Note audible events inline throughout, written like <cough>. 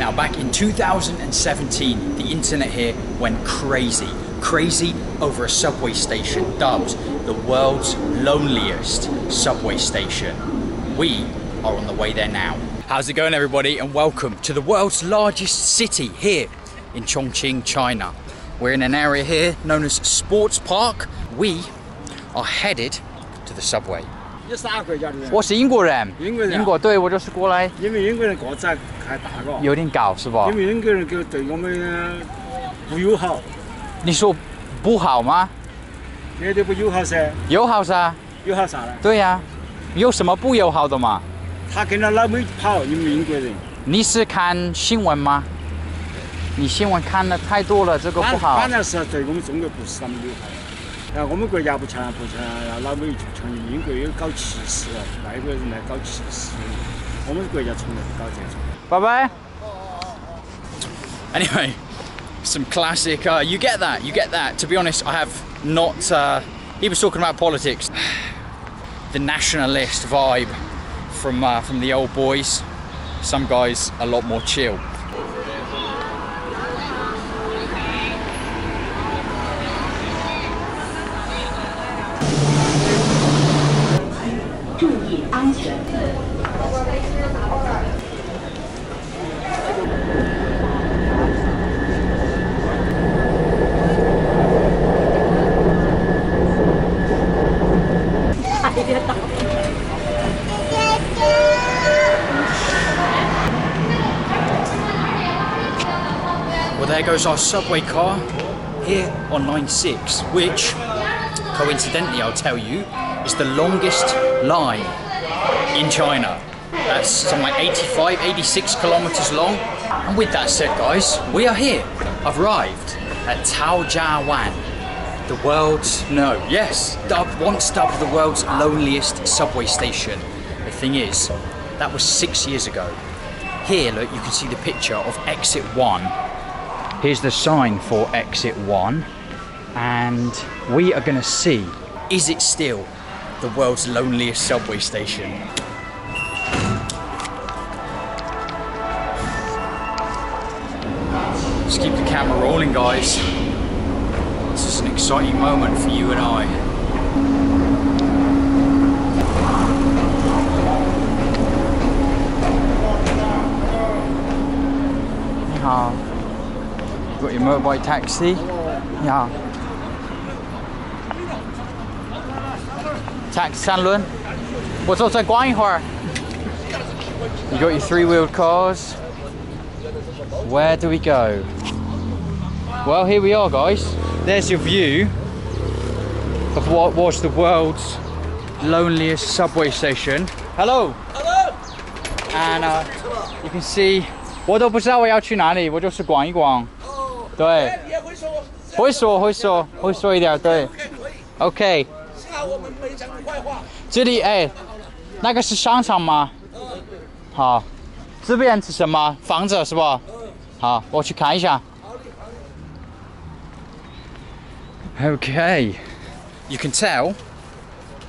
Now, back in 2017, the internet here went crazy. Crazy over a subway station dubbed the world's loneliest subway station. We are on the way there now. How's it going, everybody? And welcome to the world's largest city here in Chongqing, China. We're in an area here known as Sports Park. We are headed to the subway. 你啥国家的人？我是英国人，英国人啊英国对我就是过来因为英国人个子 有点搞是吧因？为英国人给对我们不友好，你说不好吗？绝对不友好噻。友好噻，友好啥呢？对呀、有什么不友好的嘛？他跟着老美跑，你们英国人。你是看新闻吗？你新闻看的太多了，这个不好反。正是对我们中国不是那么友好。然后我们国家不强不强，老美就强，英国又搞歧视，外国人来搞歧视，我们国家从来不搞这种。拜拜。Anyway, some classic. Uh, you get that. You get that. To be honest, I have not. Uh, he was talking about politics, <sighs> the nationalist vibe from uh, from the old boys. Some guys a lot more chill. There goes our subway car here on line 6, which, coincidentally, I'll tell you, is the longest line in China. That's something like 85, 86 kilometers long. And with that said, guys, we are here. I've arrived at Caojiawan, the world's, no, yes, dubbed, once dubbed the world's loneliest subway station. The thing is, that was six years ago. Here, look, you can see the picture of exit one Here's the sign for exit one, and we are going to see is it still the world's loneliest subway station? Just keep the camera rolling, guys. This is an exciting moment for you and I. Ni Got your motorbike taxi. Yeah. Taxi 三轮。我坐再逛一会儿。You got your three-wheeled cars. Where do we go? Well, here we are, guys. There's your view of what was the world's loneliest subway station. Hello. Hello. And uh, you can see 我都不知道我要去哪里，我就是逛一逛。 对，你也会说，会说会说会说一点，对。可以可以， OK，幸好我们没讲你坏话。这里哎，那个是商场吗？好，这边是什么？房子是吧？好，我去看一下。Okay, you can tell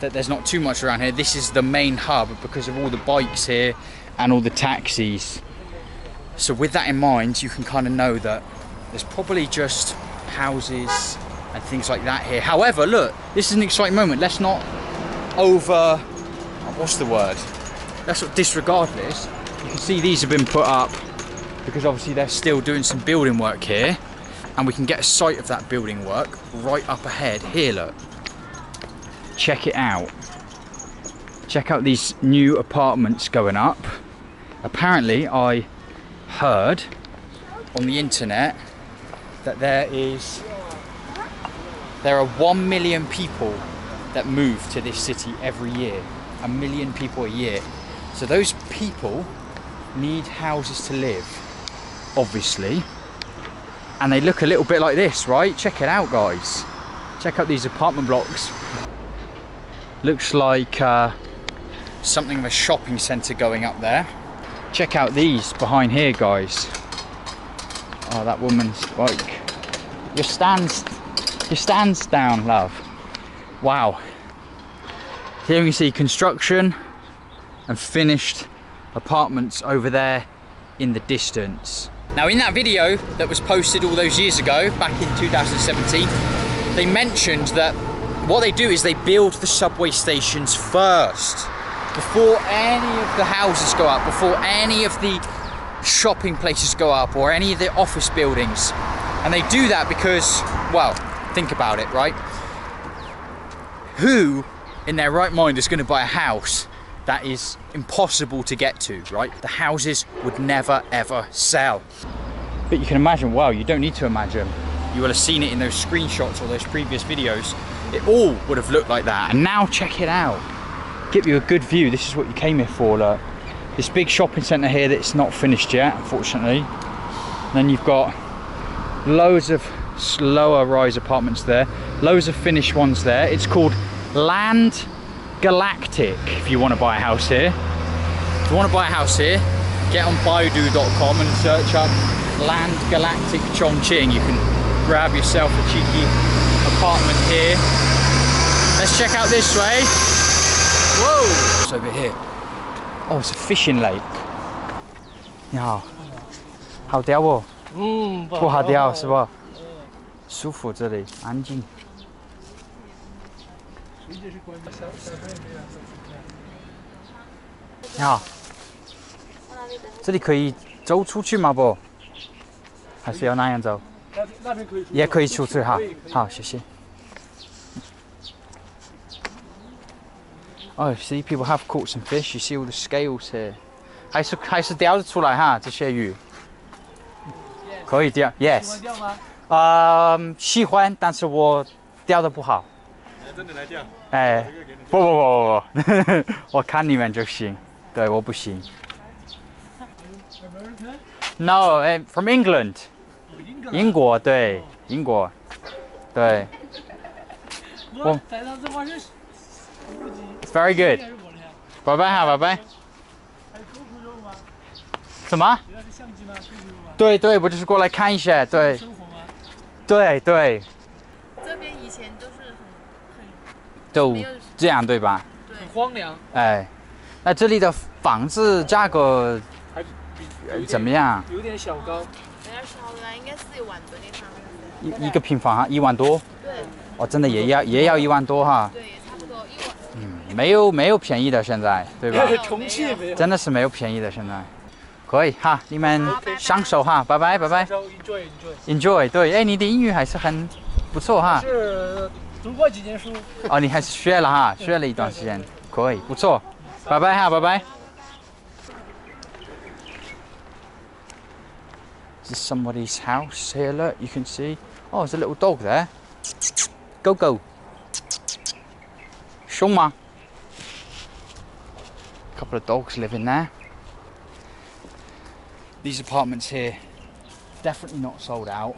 that there's not too much around here. This is the main hub because of all the bikes here and all the taxis. So with that in mind, you can kind of know that there's probably just houses and things like that here. However, look, this is an exciting moment. Let's not over oh, what's the word? Let's not disregard this. You can see these have been put up because obviously they're still doing some building work here. And we can get a sight of that building work right up ahead. Here, look. Check it out. Check out these new apartments going up. Apparently, I heard on the internet that there is there are 1 million people that move to this city every year. A million people a year. So those people need houses to live obviously. And they look a little bit like this right? Check it out guys. Check out these apartment blocks. Looks like uh, something of a shopping centre going up there. Check out these behind here guys oh that woman's bike your stands your stands down love. Wow. Here can see construction and finished apartments over there in the distance. Now, in that video that was posted all those years ago, back in 2017, they mentioned that what they do is they build the subway stations first before any of the houses go up, before any of the shopping places go up or any of the office buildings. And they do that because, well, think about it, right? Who in their right mind is going to buy a house that is impossible to get to, right? The houses would never ever sell. But you can imagine, well, you don't need to imagine. You will have seen it in those screenshots or those previous videos. It all would have looked like that. And now check it out. Give you a good view. This is what you came here for, look. This big shopping centre here that's not finished yet, unfortunately. And then you've got loads of slower rise apartments there. Loads of finished ones there. It's called Land Galactic if you want to buy a house here. If you want to buy a house here, get on Baidu.com and search up Land Galactic Chongqing. You can grab yourself a cheeky apartment here. Let's check out this way. Whoa! It's over here. Oh, it's a fishing lake. 你好，好钓不？嗯，不不好钓是不？舒服这里，安静。你好，这里可以走出去吗？不？还是要那样走？那那边可以也可以出去哈。好，谢谢。Oh, see, people have caught some fish. You see all the scales here. 还是还是钓得出来哈，这些鱼。可以钓喜欢，yes。钓吗？呃，喜欢，但是我钓的不好。真的来钓，哎，不不不不不，我看你们就行。对，我不行。 American No, eh, <laughs> from England. 英格兰英国，对，英国，对我在上这玩意儿估计 ，very good。拜拜哈，拜拜。还有 GoPro 有吗？什么？对对，我就是过来看一下，对生活吗？对对，这边以前都是很就没有这样对吧？很荒凉，哎，那这里的房子价格还怎么样？有点小高。有点小高，应该是一万多的房子。一一个平方哈，一万多，对哦，真的也要也要一万多哈。对，没有没有便宜的，现在对吧？<laughs> 没有，真的是没有便宜的。现在可以哈，你们上手哈，拜拜拜拜。Enjoy，Enjoy，对，哎，你的英语还是很不错哈。是读过几年书。哦，你还是学了哈，学了一段时间，可以不错，拜拜哈，拜拜。Is somebody's house here? Look, you can see. Oh, it's a little dog there. Go go. 凶吗？Couple of dogs living there. These apartments here, definitely not sold out,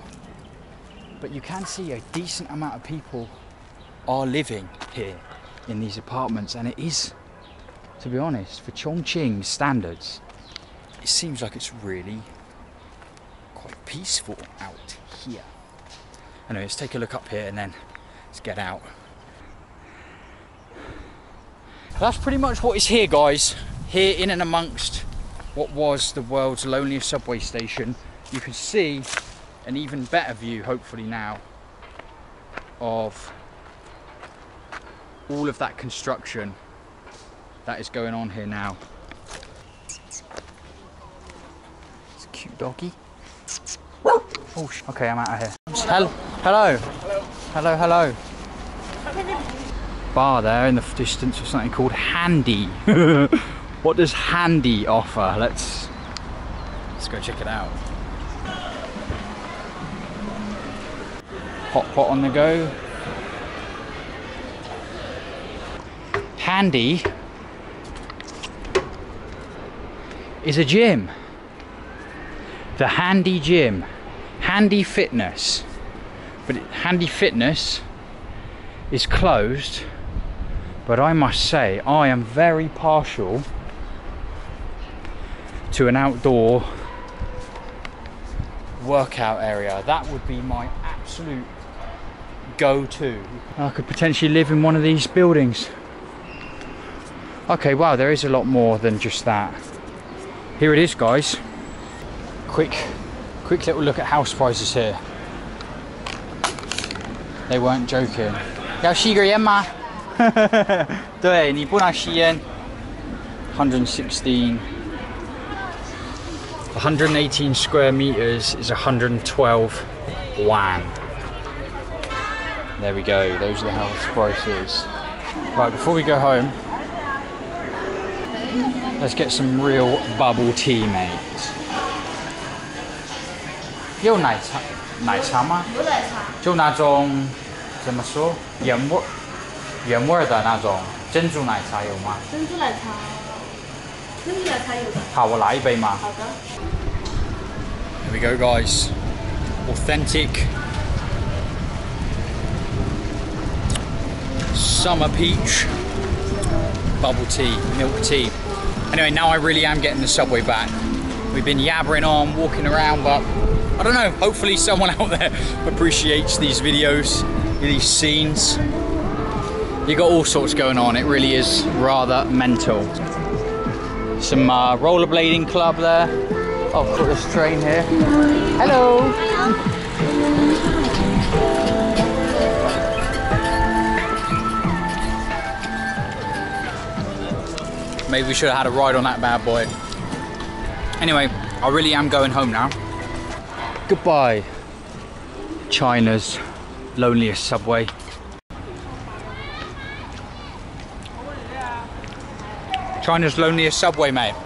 but you can see a decent amount of people are living here in these apartments, and it is, to be honest, for Chongqing standards, it seems like it's really quite peaceful out here. Anyway, let's take a look up here and then let's get out. That's pretty much what is here, guys. Here, in and amongst what was the world's loneliest subway station, you can see an even better view, hopefully now, of all of that construction that is going on here now. It's a cute doggy. Oh, sh- okay, I'm out of here. Hello, hello, hello, hello. Bar there in the distance with something called Handy. <laughs> what does Handy offer? Let's let's go check it out. Hot pot on the go. Handy is a gym. The Handy Gym. Handy Fitness. But Handy Fitness is closed But I must say, I am very partial to an outdoor workout area. That would be my absolute go to. I could potentially live in one of these buildings. Okay, wow, there is a lot more than just that. Here it is, guys. quick, quick little look at house prices here. They weren't joking. 要吸根烟吗？ <laughs> 对，你不能吸烟。116. 118 square meters is 112 yuan. There we go. Those are the house prices. Right, before we go home, let's get some real bubble tea, mate. 有奶茶，奶茶吗？有奶茶，就那种怎么说原味 原味的那种珍珠奶茶有吗？珍珠奶茶，珍珠奶茶有的。好，我来一杯嘛。好的。 Here we go, guys. Authentic summer peach bubble tea, milk tea. Anyway, now I really am getting the subway back. We've been yabbering on, walking around, but I don't know. Hopefully, someone <laughs> out there appreciates these videos, these scenes. You got all sorts going on. It really is rather mental. Some uh, rollerblading club there. Oh, I've got this train here. Hello. Maybe we should have had a ride on that bad boy. Anyway, I really am going home now. Goodbye, China's loneliest subway. China's loneliest subway, mate.